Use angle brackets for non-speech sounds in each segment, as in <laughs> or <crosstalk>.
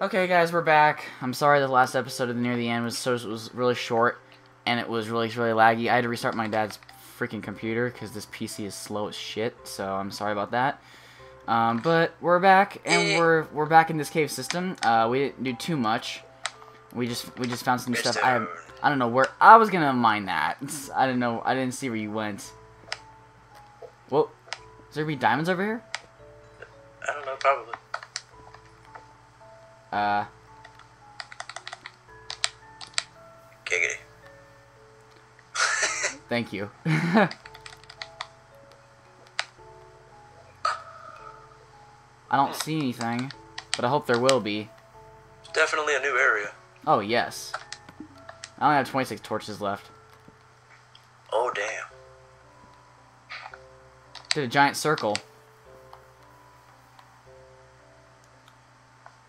Okay, guys, we're back. I'm sorry the last episode of the Near the End was so was really short, and it was really really laggy. I had to restart my dad's freaking computer because this PC is slow as shit. So I'm sorry about that. Um, but we're back, and we're we're back in this cave system. Uh, we didn't do too much. We just we just found some stuff. I I don't know where I was gonna mine that. <laughs> I don't know. I didn't see where you went. Whoa, is there be diamonds over here? I don't know, probably. Uh, Giggity. <laughs> thank you. <laughs> I don't see anything, but I hope there will be. Definitely a new area. Oh, yes. I only have 26 torches left. Oh, damn. Did a giant circle.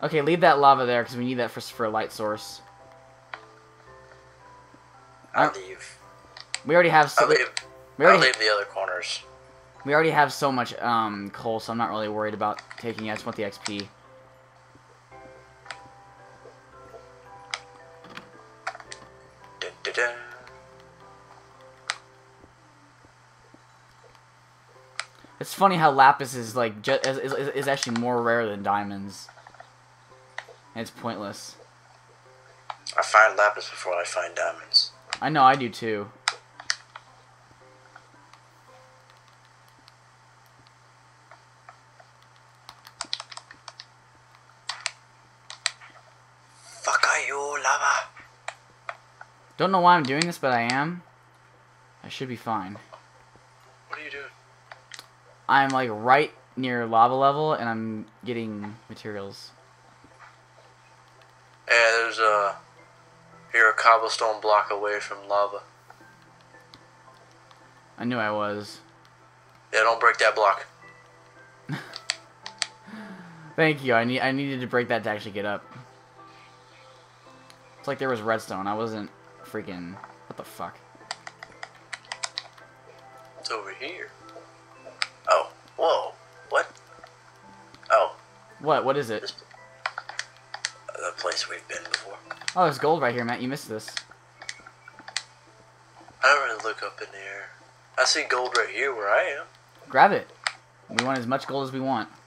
Okay, leave that lava there because we need that for, for a light source. I'll Uh, leave. We already have so I'll leave. we I'll already leave the other corners. we already have so much um coal, so I'm not really worried about taking it. I just want the XP. Dun, dun, dun. It's funny how lapis is like is, is, is actually more rare than diamonds. And it's pointless. I find lapis before I find diamonds. I know I do too. Fuck are you, lava? Don't know why I'm doing this, but I am. I should be fine. What are you doing? I'm like right near lava level, and I'm getting materials. Yeah, there's a. You're a cobblestone block away from lava. I knew I was. Yeah, don't break that block. <laughs> Thank you. I need I needed to break that to actually get up. It's like there was redstone. I wasn't freaking. What the fuck? It's over here. Oh, whoa. What? Oh, What? What is it? this. Place we've been before. Oh, there's gold right here, Matt. You missed this. I don't really look up in the air. I see gold right here where I am. Grab it. We want as much gold as we want. <laughs>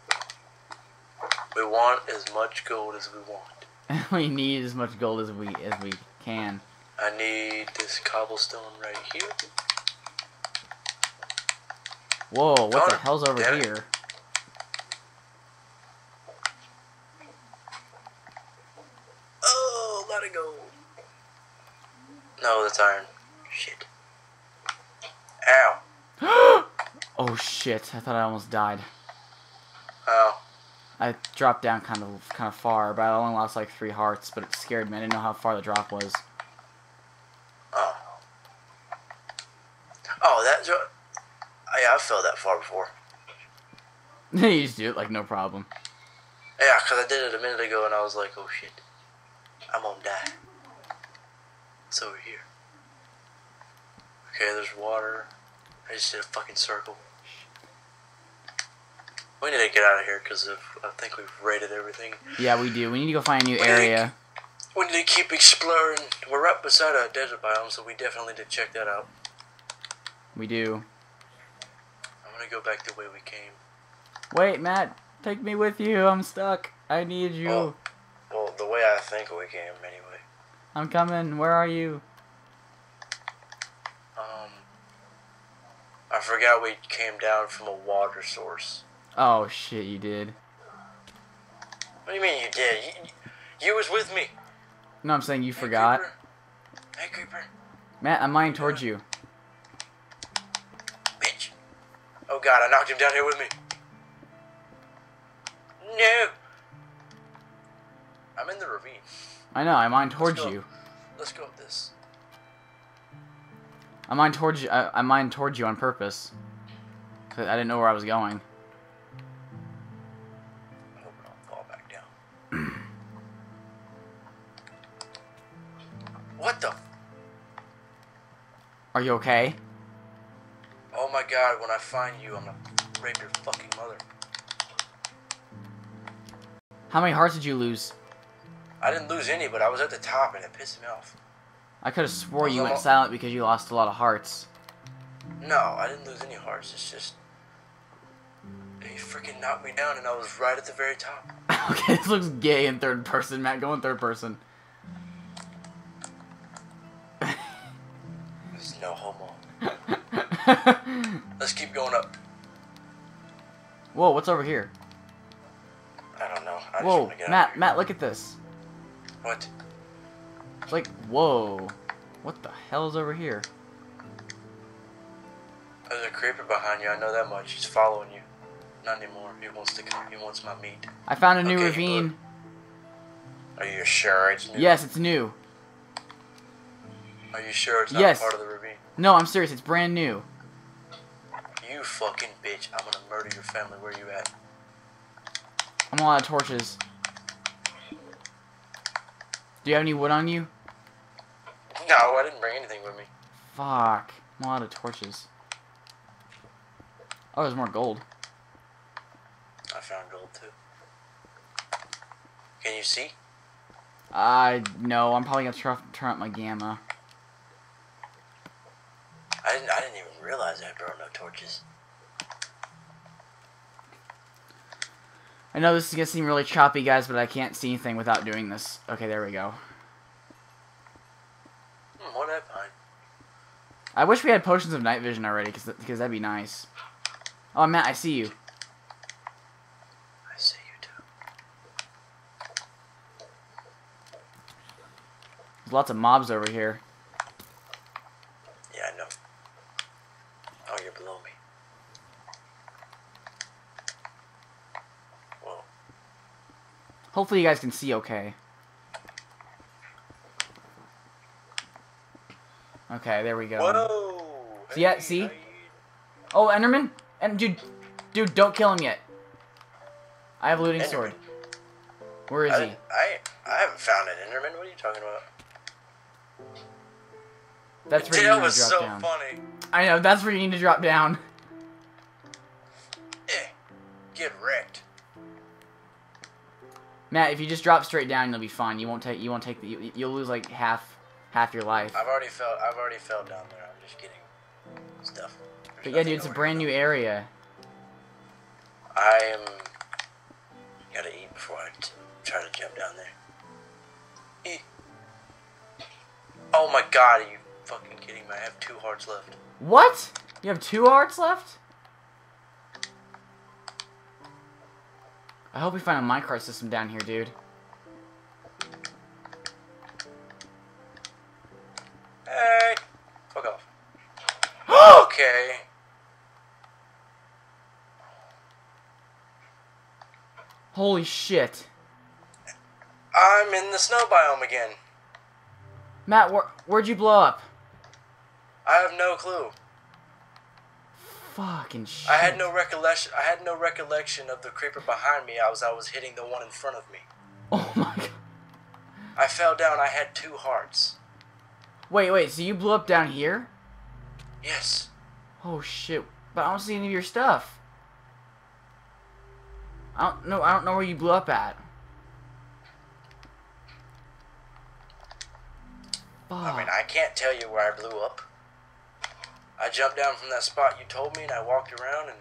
We want as much gold as we want. we need as much gold as we as we can. I need this cobblestone right here. Whoa! What the hell's over here? Oh, let it go. No, that's iron. Shit. Ow. Oh shit! I thought I almost died. Ow. I dropped down kind of kind of far, but I only lost like three hearts. But it scared me. I didn't know how far the drop was. Oh. Oh, that's. Oh, yeah, I fell that far before. <laughs> you just do it like no problem. Yeah, because I did it a minute ago and I was like, oh shit. I'm gonna die. It's over here. Okay, there's water. I just did a fucking circle. We need to get out of here because I think we've raided everything. Yeah, we do. We need to go find a new Wait. area. We need to keep exploring. We're right beside a desert biome, so we definitely need to check that out. We do. I'm gonna go back the way we came. Wait, Matt, take me with you. I'm stuck. I need you. Oh. Well, the way I think we came, anyway. I'm coming. Where are you? Um, I forgot we came down from a water source. Oh shit, you did. What do you mean you did? You, you was with me. No, I'm saying you Hey, forgot. Creeper. Hey, Creeper. Matt, I'm mining towards you. Bitch. Oh god, I knocked him down here with me. No. I'm in the ravine. I know. I'm mine towards go. you. Let's go up this. I'm mine towards you. I, I mine towards you on purpose. Cause I didn't know where I was going. Are you okay? Oh my god, when I find you, I'm gonna rape your fucking mother. How many hearts did you lose? I didn't lose any, but I was at the top and it pissed me off. I could have swore you went silent because you lost a lot of hearts. No, I didn't lose any hearts. It's just he freaking knocked me down, and I was right at the very top. <laughs> okay, this looks gay in third person. Matt, go in third person. No homo. <laughs> Let's keep going up. Whoa, what's over here? I don't know. I Whoa, Matt. Matt, look at this. What? It's like, whoa. What the hell is over here? There's a creeper behind you. I know that much. He's following you. Not anymore. He wants to come. He wants my meat. I found a new Okay, ravine. Are you sure it's new? Yes, it's new. Are you sure it's not Yes. part of the ravine? No, I'm serious. It's brand new. You fucking bitch. I'm gonna murder your family. Where are you at? I'm all out of torches. Do you have any wood on you? No, I didn't bring anything with me. Fuck. I'm all out of torches. Oh, there's more gold. I found gold too. Can you see? I no, I'm probably gonna turn up my gamma. I didn't. I didn't even realize I brought no torches. I know this is gonna seem really choppy, guys, but I can't see anything without doing this. Okay, there we go. Hmm, what that pine? I wish we had potions of night vision already, because because that'd be nice. Oh, Matt, I see you. I see you too. There's lots of mobs over here. Yeah, I know. Oh, you're below me. Whoa. Hopefully, you guys can see okay. Okay, there we go. Whoa. See that? Hey, See? Oh, Enderman! And dude, dude, don't kill him yet. I have a looting Enderman? sword. Where is I, he? I I haven't found an Enderman. What are you talking about? That's where you that need to was drop so down. funny. I know. That's where you need to drop down. Eh, get wrecked. Matt, if you just drop straight down, you'll be fine. You won't take. You won't take the. You, you'll lose like half, half your life. I've already fell. I've already fell down there. I'm just getting stuff. There's But yeah, dude, it's a brand new area. I am. Gotta eat before I t- try to jump down there. Eat. Oh my god, are you fucking kidding me? I have two hearts left. What? You have two hearts left? I hope we find a minecart system down here, dude. Hey! Fuck off. okay. Holy shit. I'm in the snow biome again. Matt, where, where'd you blow up? I have no clue. Fucking shit. I had no recollection. I had no recollection of the creeper behind me as I was hitting the one in front of me. Oh <laughs> my god. I fell down. I had two hearts. Wait, wait, so you blew up down here? Yes. Oh shit. But I don't see any of your stuff. I don't know I don't know where you blew up at. I mean, I can't tell you where I blew up. I jumped down from that spot you told me, and I walked around, and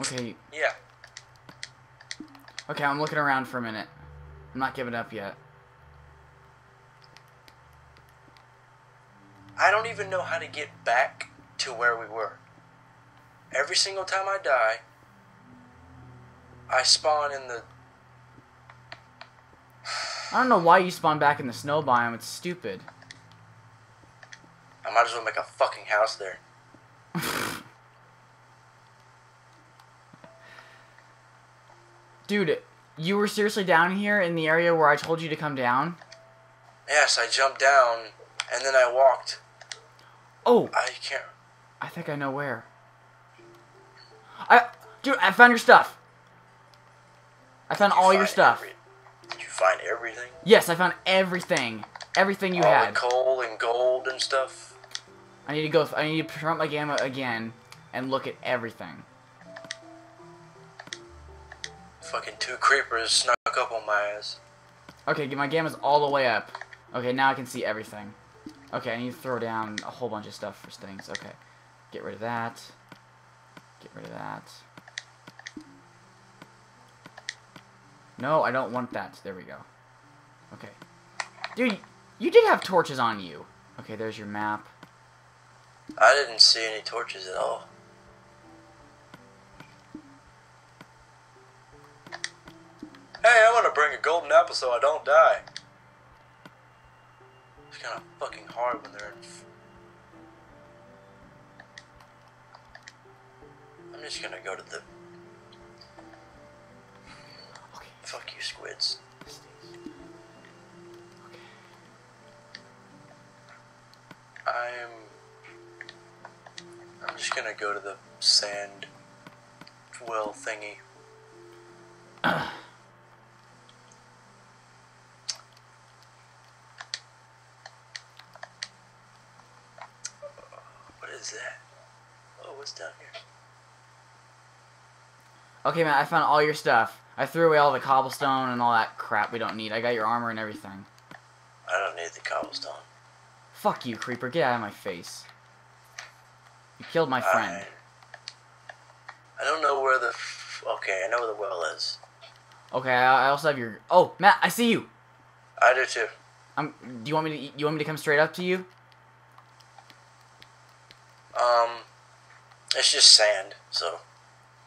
Okay, yeah. okay, I'm looking around for a minute. I'm not giving up yet. I don't even know how to get back to where we were. Every single time I die, I spawn in the. I don't know why you spawn back in the snow biome. It's stupid. I might as well make a fucking house there. <laughs> Dude, you were seriously down here in the area where I told you to come down? Yes, I jumped down, and then I walked. Oh, I can't. I think I know where. I, dude, I found your stuff. I found you all your stuff. every- did you find everything? Yes, I found everything. Everything you all had. the coal and gold and stuff. I need to go. I need to turn up my gamma again and look at everything. Fucking two creepers snuck snuck up on my ass. Okay, my gamma's all the way up. Okay, now I can see everything. Okay, I need to throw down a whole bunch of stuff for things. Okay, get rid of that. Get rid of that. No, I don't want that. There we go. Okay. Dude, you did have torches on you. Okay, there's your map. I didn't see any torches at all. Hey, I'm gonna bring a golden apple so I don't die. It's kind of fucking hard when they're in. F- I'm just gonna go to the. Okay. Fuck you, squids. I'm. I'm just gonna go to the sand well thingy. <clears throat> What is that? Oh, what's down here? Okay, man, I found all your stuff. I threw away all the cobblestone and all that crap we don't need. I got your armor and everything. I don't need the cobblestone. Fuck you, creeper. Get out of my face. Killed my friend. I, I don't know where the. F- okay, I know where the well is. Okay, I I also have your. Oh, Matt, I see you. I do too. I'm. Do you want me to? You want me to come straight up to you? Um, it's just sand, so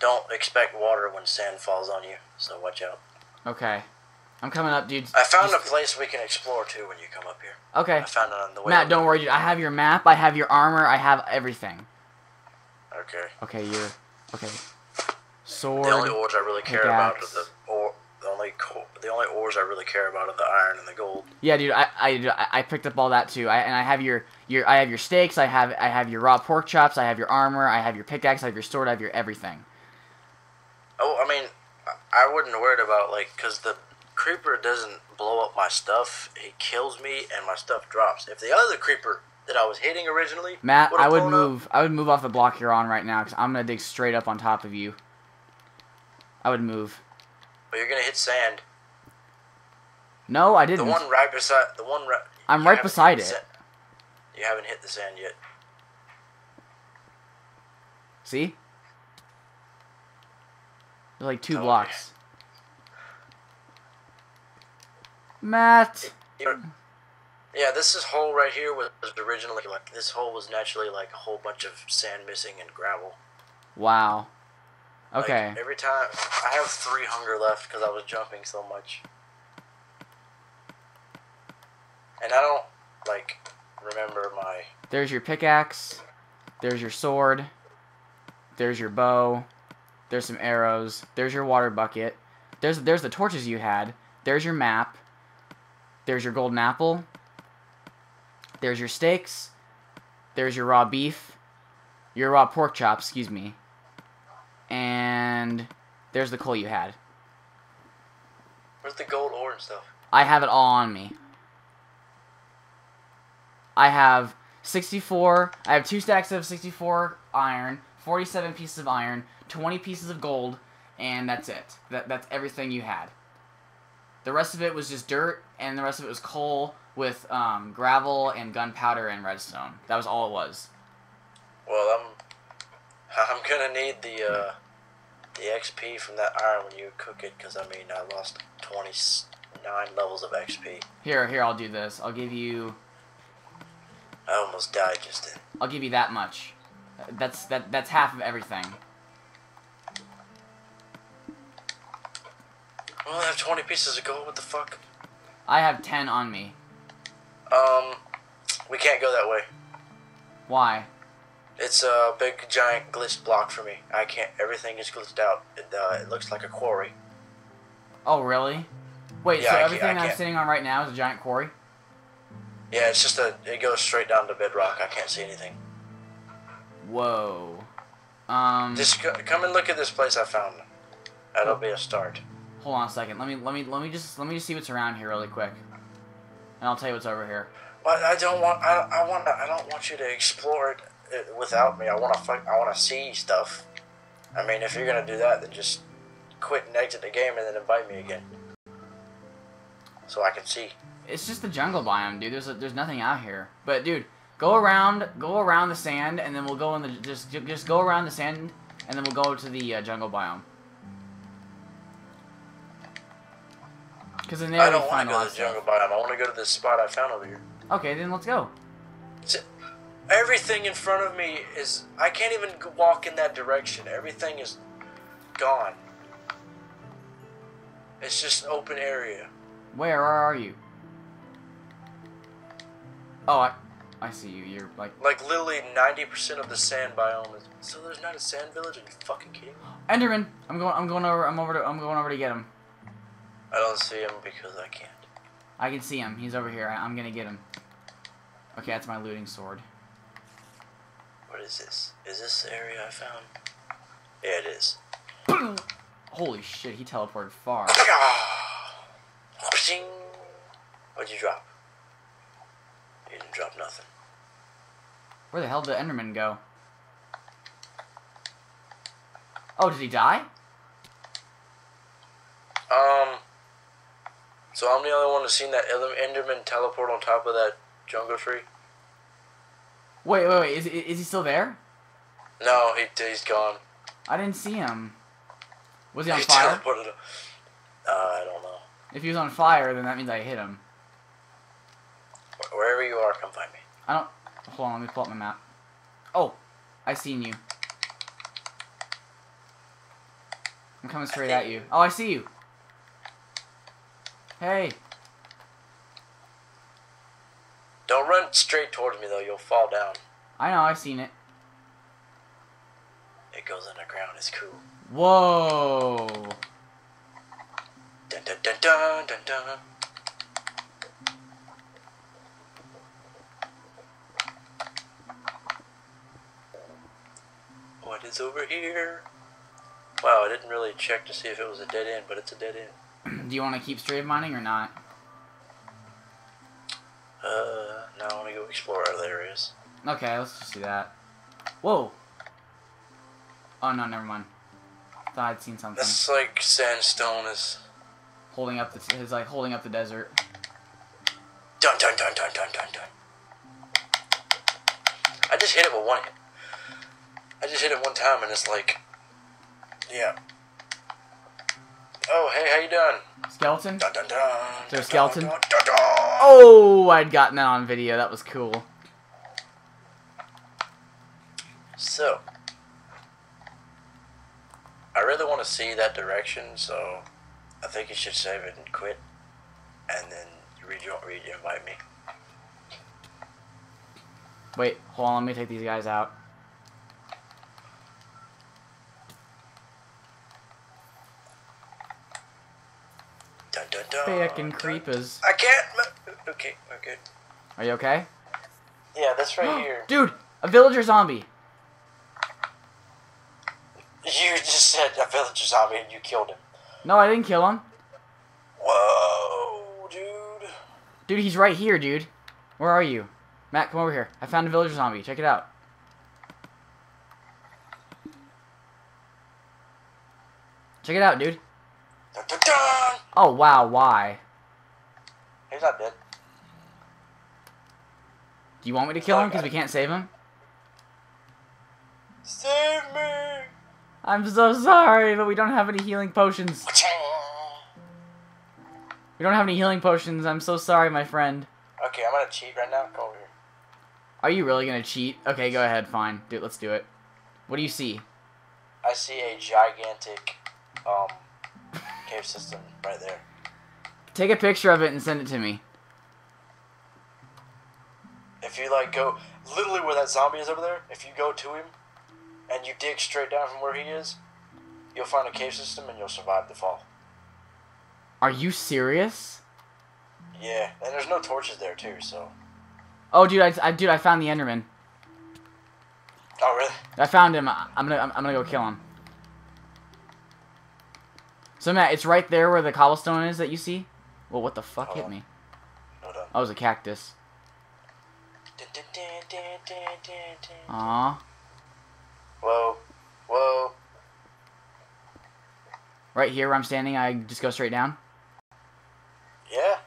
don't expect water when sand falls on you. So watch out. Okay. I'm coming up, dude. I found a place we can explore too when you come up here. Okay. I found it on the way. Matt, don't worry, dude. I have your map. I have your armor. I have everything. Okay. Okay, you're. Okay. The only ores I really care about are the ore. The only co- the only ores I really care about are the iron and the gold. Yeah, dude. I, I, I picked up all that too. I and I have your your I have your steaks. I have I have your raw pork chops. I have your armor. I have your pickaxe. I have your sword. I have your everything. Oh, I mean, I- I wouldn't worry about like because the creeper doesn't blow up my stuff. He kills me and my stuff drops. If the other creeper that I was hitting originally, Matt, I would blown up- move. I would move off the block you're on right now because I'm gonna dig straight up on top of you. I would move. But you're gonna hit sand. No, I didn't. The one right beside the one right. I'm right beside it. You haven't hit the sand yet. See? They're like two Oh, blocks. Matt. You're- Yeah, this is hole right here was originally like this hole was naturally like a whole bunch of sand missing and gravel. Wow. Like, Okay. every time I have three hunger left because I was jumping so much, and I don't like remember my. There's your pickaxe. There's your sword. There's your bow. There's some arrows. There's your water bucket. There's there's the torches you had. There's your map. There's your golden apple. There's your steaks. There's your raw beef. Your raw pork chops, excuse me. And there's the coal you had. Where's the gold ore and stuff? I have it all on me. I have 64. I have two stacks of 64 iron, 47 pieces of iron, 20 pieces of gold, and that's it. That that's everything you had. The rest of it was just dirt, and the rest of it was coal with um, gravel and gunpowder and redstone. That was all it was. Well, I'm. I'm gonna need the uh, the XP from that iron when you cook it, because I mean I lost twenty nine levels of XP. Here, here, I'll do this. I'll give you, I almost died just then. I'll give you that much. That's that. That's half of everything. Well, I have twenty pieces of gold. What the fuck? I have 10 on me. Um, we can't go that way. Why? It's a big giant glitched block for me. I can't. Everything is glitched out. It, uh, it looks like a quarry. Oh, really? Wait, Yeah, so I everything I'm sitting on right now is a giant quarry? Yeah, it's just a. It goes straight down to bedrock. I can't see anything. Whoa. Um, Just co- come and look at this place I found. That'll be a start. hold on a second. Let me let me let me just let me just see what's around here really quick, and I'll tell you what's over here. But I don't want. I, I want. I don't want you to explore it uh, without me. I want to. I want to see stuff. I mean, if you're gonna do that, then just quit and exit the game and then invite me again. so I can see. It's just the jungle biome, dude. There's a, there's nothing out here. But dude, go around go around the sand, and then we'll go in the just just go around the sand, and then we'll go to the uh, jungle biome. Because I don't want find to go to the jungle biome. I want to go to this spot I found over here. Okay, then let's go. See, Everything in front of me is. I can't even walk in that direction. Everything is gone. It's just open area. Where, where are you? Oh, I, I see you. You're like Like literally 90% of the sand biome is. So there's not a sand village? Are you fucking kidding me? Enderman. I'm going. I'm going over. I'm over. To, I'm going over to get him. I don't see him because I can't. I can see him. He's over here. I, I'm gonna get him. Okay, that's my looting sword. What is this? Is this the area I found? Yeah, it is. <clears throat> Holy shit! He teleported far. <clears throat> What'd you drop? You didn't drop nothing. Where the hell did Enderman go? Oh, did he die? Um. So I'm the only one who's seen that Enderman teleport on top of that jungle tree. Wait, wait, wait. Is, is he still there? No, he he's gone. I didn't see him. Was he on he fire? teleported. Uh, I don't know. If he was on fire, then that means I hit him. Wherever you are, come find me. I don't. Hold on, let me pull up my map. Oh, I seen you. I'm coming straight at you. Oh, I see you. Hey, Don't run straight towards me though. You'll fall down. I know, I've seen it. It goes underground. It's cool. Whoa. Dun dun dun dun dun dun. What is over here? Wow, I didn't really check to see if it was a dead end, but it's a dead end. <clears throat> Do you want to keep straight mining or not? Uh, no, I want to go explore other areas. Okay, let's just do that. Whoa. Oh no, never mind. Thought I'd seen something. That's like sandstone is. Holding up the, his like holding up the desert. Dun dun dun dun dun dun dun. I just hit it with one. I just hit it one time and it's like, yeah. Oh hey, how you doing? Skeleton? Dun dun dun. Is there a skeleton? Dun, dun, dun. Oh, I'd gotten that on video. That was cool. So, I really want to see that direction, so I think you should save it and quit, and then rejoin, re-invite me. Wait, hold on. Let me take these guys out. Fucking creepers. I can't. Okay, we're good. Are you okay? Yeah, that's right <gasps> here. Dude, a villager zombie. You just said a villager zombie and you killed him. No, I didn't kill him. Whoa, dude. Dude, he's right here, dude. Where are you? Matt, come over here. I found a villager zombie. Check it out. Check it out, dude. Dun, dun, dun. Oh, wow, why? He's not dead. Do you want me to kill him because we can't save him? Save me. I'm so sorry, but we don't have any healing potions. We don't have any healing potions. I'm so sorry, my friend. Okay, I'm gonna cheat right now. Come over here. Are you really gonna cheat? Okay, go ahead, fine. Dude, let's do it. What do you see? I see a gigantic um cave system right there. Take a picture of it and send it to me. If you like go literally where that zombie is over there, if you go to him and you dig straight down from where he is, you'll find a cave system and you'll survive the fall. Are you serious? Yeah, and there's no torches there too, so. Oh, dude, I, I dude, I found the Enderman. Oh really? I found him. I'm gonna, I'm, I'm gonna go kill him. So Matt, it's right there where the cobblestone is that you see. Well, what the fuck hit Oh. me? Oh, was a cactus. Dun, dun, dun, dun, dun, dun, dun. Aw. Whoa, whoa. Right here where I'm standing, I just go straight down. Yeah,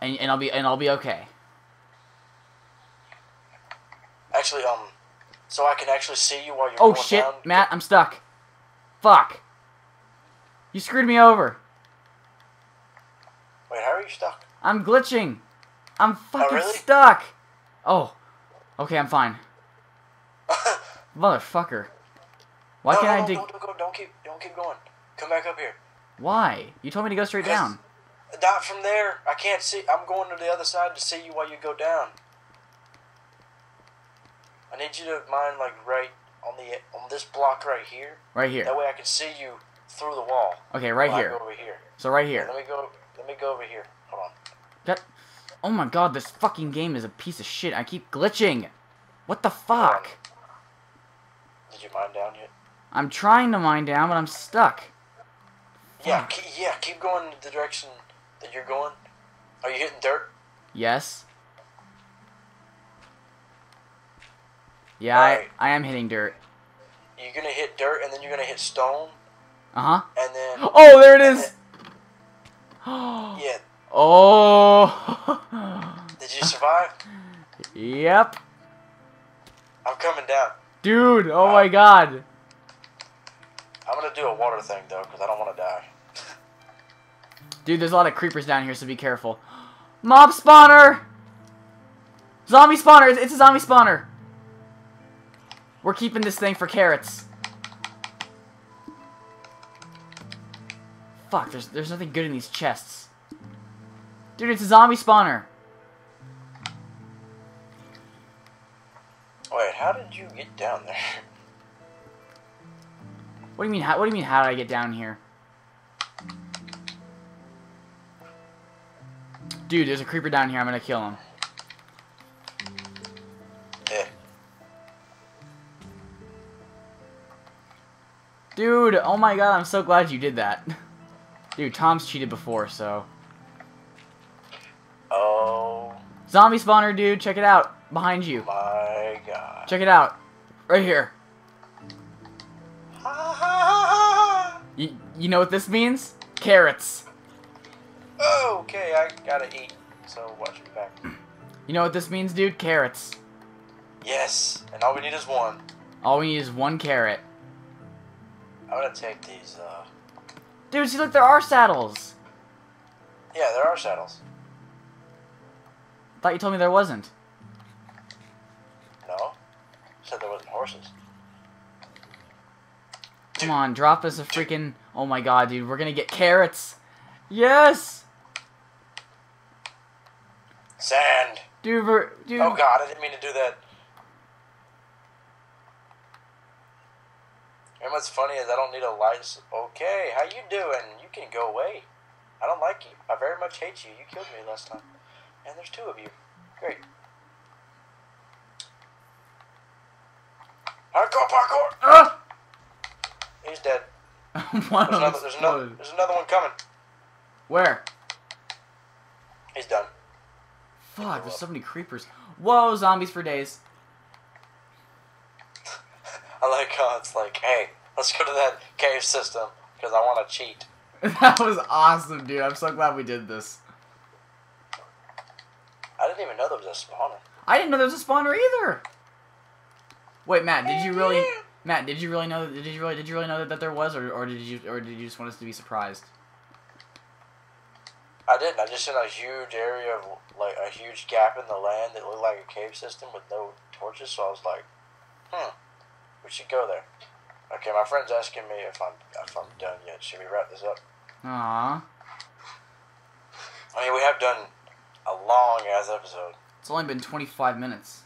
and, and I'll be and I'll be okay. Actually, um, so I can actually see you while you're Oh going shit, down. Matt, I'm stuck. Fuck. You screwed me over. Wait, how are you stuck? I'm glitching. I'm oh, fucking really? stuck. Oh. Okay, I'm fine. <laughs> Motherfucker. Why no, can't no, I dig? Don't, don't, go, don't keep, don't keep going. Come back up here. Why? You told me to go straight down. Not from there. I can't see. I'm going to the other side to see you while you go down. I need you to mine like right on the on this block right here. Right here. That way I can see you through the wall. Okay, right here. go over here. So right here. let me go. Let me go over here. Hold on. That. Oh my god, this fucking game is a piece of shit. I keep glitching. What the fuck? Did you mine down yet? I'm trying to mine down, but I'm stuck. Yeah. Fuck. Yeah. Keep going the direction that you're going. Are you hitting dirt? Yes. Yeah, Alright. I, I am hitting dirt. You're gonna hit dirt and then you're gonna hit stone Uh huh. and then Oh, there it is. then- yeah. <gasps> oh. Did you survive? yep. I'm coming down. Dude, oh my god. I'm gonna do a water thing though, because I don't want to die. Dude, there's a lot of creepers down here, so be careful. <gasps> Mob spawner! Zombie spawner! It's, it's a zombie spawner! We're keeping this thing for carrots. Fuck, there's, there's nothing good in these chests. Dude, it's a zombie spawner. Wait, how did you get down there? What do you mean, how, what do you mean, how did I get down here? Dude, there's a creeper down here, I'm gonna kill him. Eh. Dude, oh my god, I'm so glad you did that. <laughs> Dude, Tom's cheated before, so. Oh Zombie spawner, dude, check it out. Behind you. my god. Check it out. Right here. You, you know what this means? Carrots. Okay, I gotta eat. So watch me back. You know what this means, dude? Carrots. Yes, and all we need is one. All we need is one carrot. I'm gonna take these. uh... Dude, see, look, there are saddles. Yeah, there are saddles. Thought you told me there wasn't. No, said there wasn't horses. Come on, drop us a freaking. Oh my god, dude, we're gonna get carrots. Yes! Sand. Dude. Dude. Oh god, I didn't mean to do that. And what's funny is I don't need a license. Okay, how you doing? You can go away. I don't like you. I very much hate you. You killed me last time. And there's two of you. Great. Parkour, parkour! Ah! He's dead. <laughs> One There's another, there's another, there's another one coming. Where? He's done. Fuck, there's so many creepers. Whoa, zombies for days. I like how it's like, hey, let's go to that cave system because I want to cheat. <laughs> that was awesome, dude. I'm so glad we did this. I didn't even know there was a spawner. I didn't know there was a spawner either. Wait, Matt, did you really, Matt, did you really know? Did you really, did you really know that, that there was, or, or did you, or did you just want us to be surprised? I didn't. I just seen a huge area of like a huge gap in the land that looked like a cave system with no torches. So I was like, hmm, we should go there. Okay, my friend's asking me if I'm if I'm done yet. Should we wrap this up? Aww. I mean, we have done a long ass episode. It's only been 25 minutes.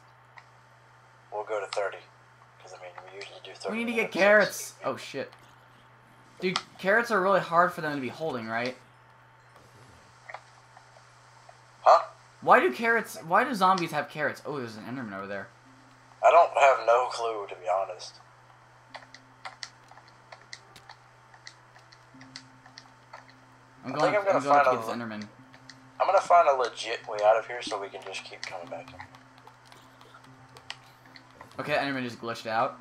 We'll go to thirty because I mean we usually do thirty. We need to get minutes. carrots. Oh shit. Dude, carrots are really hard for them to be holding, right? Huh? Why do carrots? Why do zombies have carrots? Oh, there's an Enderman over there. I don't have no clue to be honest. I'm I going. think I'm gonna I'm going to find this a- Enderman. I'm gonna find a legit way out of here so we can just keep coming back. in. Okay, Enderman just glitched out.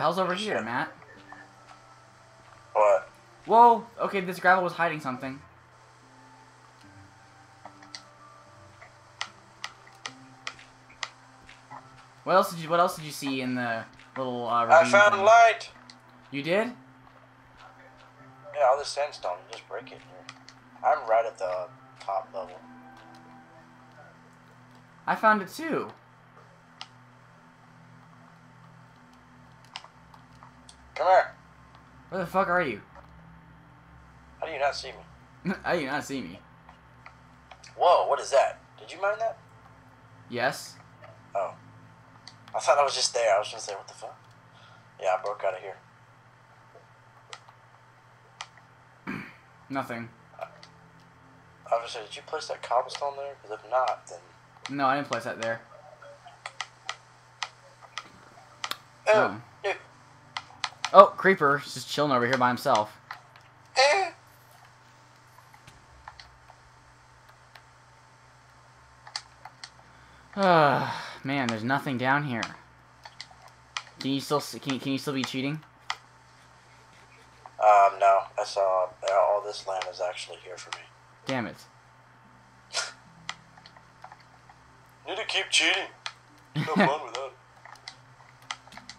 The hell's over here, Matt? What? Whoa. Okay, this gravel was hiding something. What else did you What else did you see in the little uh, I found thing? light. You did? Yeah, all this sandstone. Just break it here. I'm right at the top level. I found it too. Come here. Where the fuck are you? How do you not see me? <laughs> How do you not see me? Whoa, what is that? Did you mind that? Yes. Oh. I thought I was just there. I was gonna say, what the fuck? Yeah, I broke out of here. <clears throat> Nothing. I was say, did you place that cobblestone there? Because if not, then. No, I didn't place that there. Oh, Oh. Oh, creeper, just chilling over here by himself. eh. <sighs> Ah, man, there's nothing down here. Can you still can you, can you still be cheating? Um, no. I saw uh, all this land is actually here for me. Damn it. <laughs> Need to keep cheating. <laughs> No fun with that.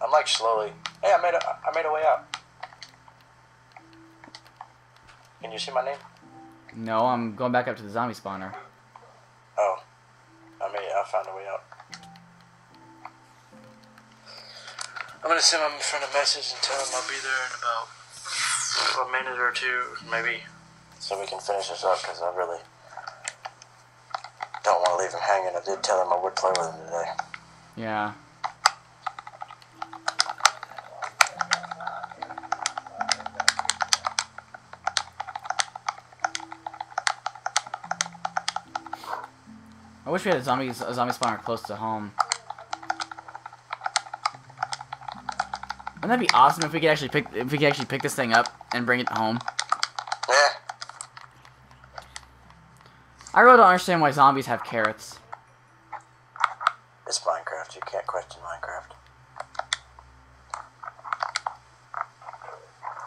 I'm like slowly. Hey, I made a I made a way out. Can you see my name? No, I'm going back up to the zombie spawner. Oh, I made I found a way out. I'm gonna send my friend a message and tell him I'll be there in about a minute or two, maybe, so we can finish this up. Cause I really don't want to leave him hanging. I did tell him I would play with him today. Yeah. I wish we had a zombie a zombie spawner close to home. Wouldn't that be awesome if we could actually pick if we could actually pick this thing up and bring it home? Yeah. I really don't understand why zombies have carrots. It's Minecraft. You can't question Minecraft.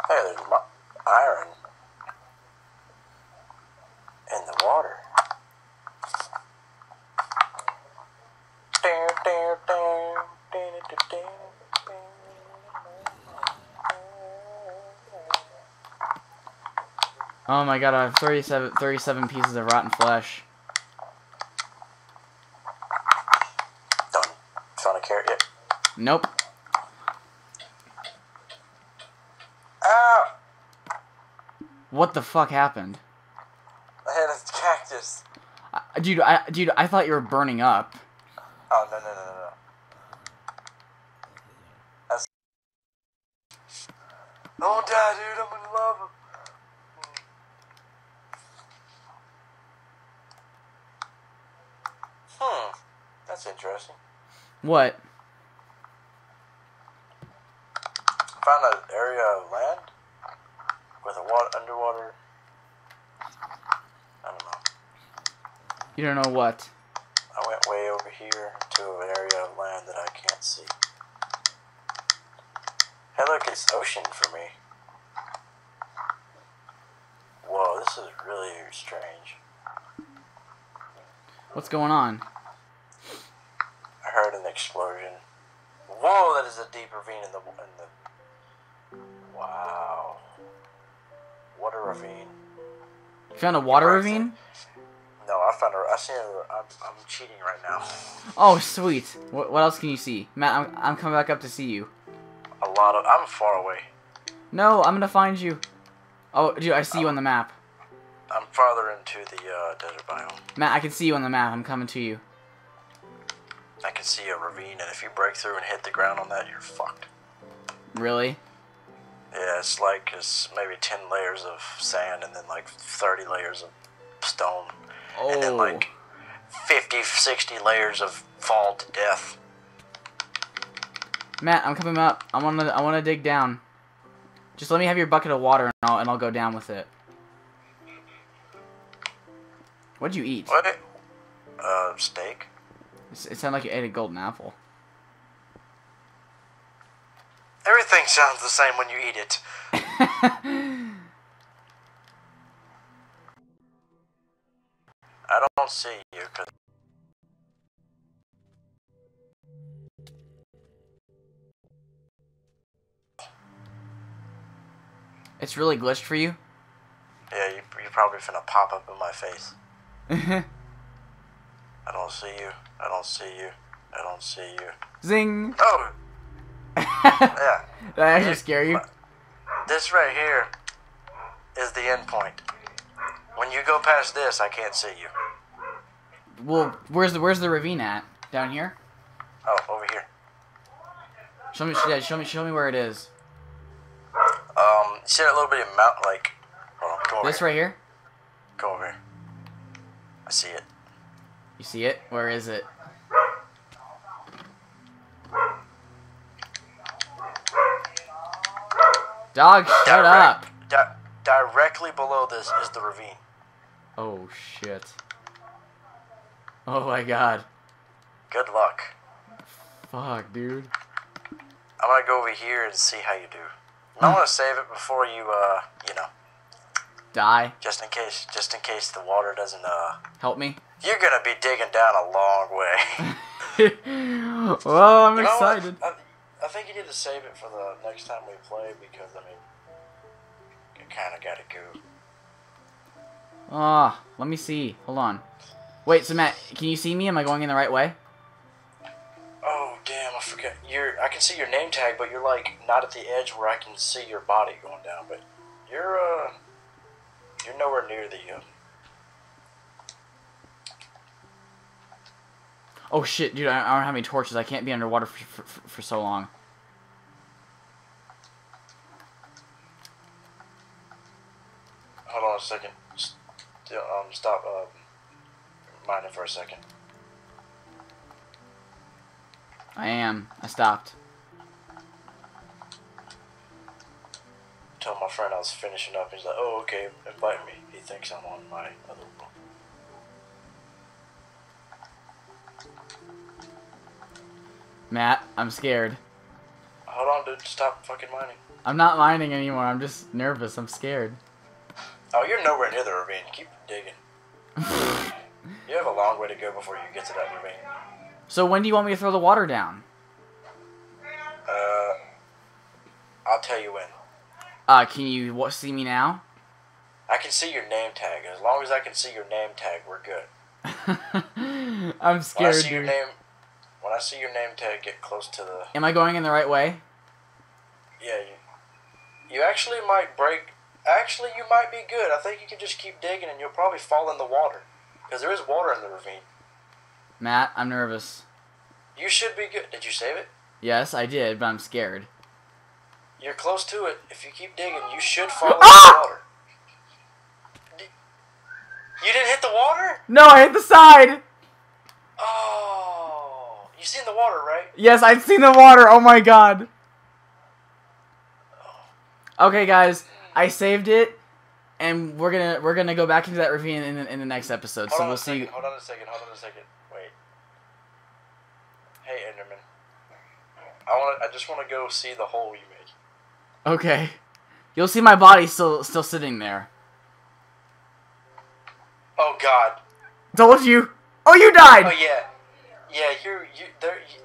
Hey, there's mo- iron in the water. Oh my god, I have 37, 37 pieces of rotten flesh. Done. Found a carrot yet? Nope. Ow! What the fuck happened? I had a cactus. I, dude, I dude, I thought you were burning up. Oh no no no no no. That's. Don't die, dude. I'm in lava. Hmm. That's interesting. What? Found an area of land with a water underwater. I don't know. You don't know what? I went way over here to an area of land that I can't see. Hey, look, it's ocean for me. Whoa, this is really strange. What's going on? I heard an explosion. Whoa, that is a deep ravine in the in the. Wow. What a ravine. You found a water Right. ravine? No, I found a. I seen a. I'm, I'm cheating right now. <laughs> Oh, sweet. What, what else can you see? Matt, I'm, I'm coming back up to see you. A lot of. I'm far away. No, I'm gonna find you. Oh, dude, I see you on the map. I'm farther into the uh, desert biome. Matt, I can see you on the map. I'm coming to you. I can see a ravine, and if you break through and hit the ground on that, you're fucked. Really? Yeah, it's like it's maybe 10 layers of sand and then like 30 layers of stone. And then Oh. like 50, 60 layers of fall to death. Matt, I'm coming up. I wanna, I wanna dig down. Just let me have your bucket of water, and I'll, and I'll go down with it. What'd you eat? What? Uh, steak. It sounded like you ate a golden apple. Everything sounds the same when you eat it. <laughs> I don't see you, cause it's really glitched for you? yeah, you you probably finna pop up in my face. <laughs> I don't see you. I don't see you. I don't see you. Zing! Oh, that <laughs> yeah. actually scare you? This right here is the end point. When you go past this, I can't see you. Well, where's the where's the ravine at? Down here? Oh, over here. Show me, yeah, show me, show me where it is. Um, see that little bit of mount, like, hold on, come over This here. right here? Come over here. I see it. You see it? Where is it? Dog, shut Direct- up! Di- directly below this is the ravine. Oh shit. Oh my god. Good luck. Fuck, dude. I'm gonna go over here and see how you do. I want to save it before you, uh, you know, Die. just in case, just in case the water doesn't, uh, Help me. you're gonna be digging down a long way. <laughs> <laughs> well, I'm You know excited. I, I think you need to save it for the next time we play because I mean, you kind of gotta go. Ah, let me see. Hold on. Wait, so Matt, can you see me? Am I going in the right way? Oh damn, I forgot. You're. I can see your name tag, but you're like not at the edge where I can see your body going down. But you're uh, you're nowhere near the. Uh, Oh shit, dude, I I don't have any torches. I can't be underwater for, for, for, so long. hold on a second. Just, um, stop. Uh, mining for a second. I am. I stopped. Friend I was finishing up. He's like, "Oh, okay, invite me." He thinks I'm on my other one. Matt, I'm scared. Hold on, dude. Stop fucking mining. I'm not mining anymore. I'm just nervous. I'm scared. Oh, you're nowhere near the ravine. Keep digging. <laughs> You have a long way to go before you get to that ravine. So when do you want me to throw the water down? Uh, I'll tell you when. Uh, can you what, see me now? I can see your name tag. As long as I can see your name tag, we're good. <laughs> I'm scared. When I see your dude. name, when I see your name tag get close to the, Am I going in the right way? yeah, you, you actually might break. Actually, you might be good. I think you can just keep digging, and you'll probably fall in the water, because there is water in the ravine. Matt, I'm nervous. You should be good. Did you save it? Yes, I did, but I'm scared. You're close to it. If you keep digging, you should fall in Ah! the water. You didn't hit the water? No, I hit the side. Oh, you seen the water, right? Yes, I've seen the water. Oh my god. Okay, guys, I saved it, and we're gonna we're gonna go back into that ravine in the, in the next episode. Hold so we'll see. second. Hold on a second. Hold on a second. Wait. Hey, Enderman. I want. to I just want to go see the hole you made. Okay, you'll see my body still still sitting there. Oh God. Told you. Oh, you died. Oh yeah. Yeah, you're you there. You,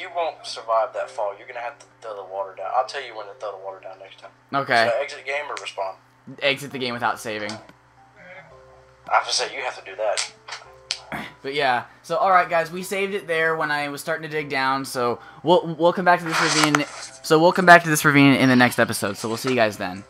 you won't survive that fall. You're gonna have to throw the water down. I'll tell you when to throw the water down next time. Okay, I exit game or respawn? exit the game without saving. I have to say you have to do that. But yeah, so all right, guys, we saved it there when I was starting to dig down. So we'll we'll come back to this ravine. So we'll come back to this ravine in the next episode. So we'll see you guys then.